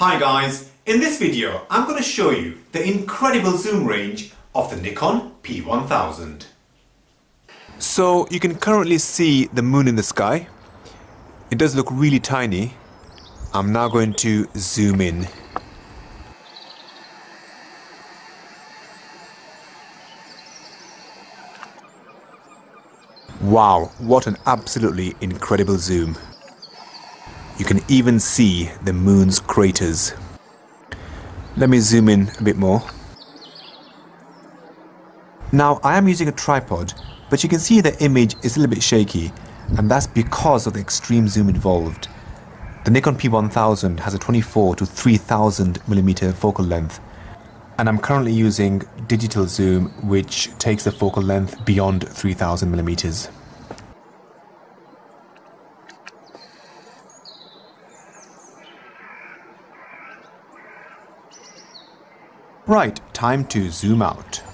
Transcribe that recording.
Hi guys, in this video I'm going to show you the incredible zoom range of the Nikon P1000. So you can currently see the moon in the sky. It does look really tiny. I'm now going to zoom in. Wow, what an absolutely incredible zoom. You can even see the moon's craters. Let me zoom in a bit more. Now I am using a tripod, but you can see the image is a little bit shaky, and that's because of the extreme zoom involved. The Nikon P1000 has a 24 to 3000 millimeter focal length, and I'm currently using digital zoom which takes the focal length beyond 3000 millimeters. Right, time to zoom out.